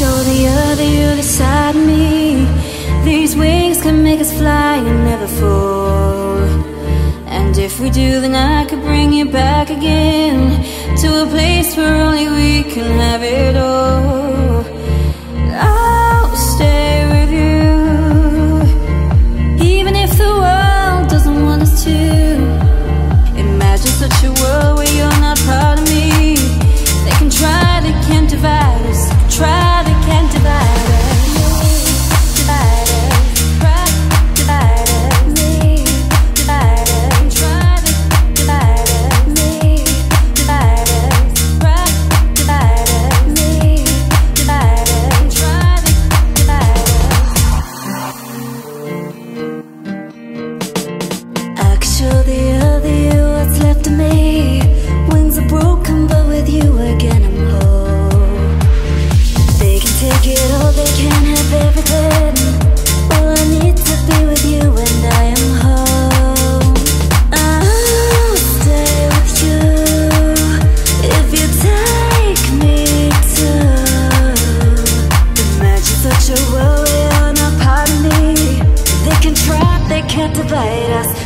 show the other you beside me. These wings can make us fly and never fall. And if we do, then I could bring you back again to a place where only we can have it all.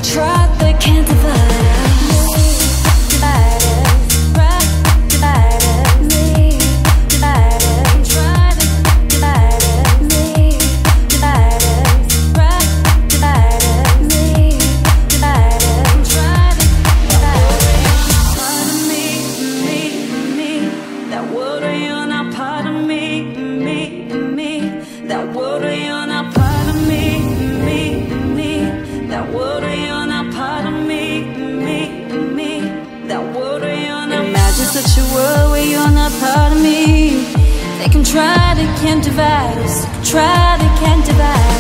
tried but can't divide. world where you're not part of me. They can try, they can't divide us. They can try, they can't divide.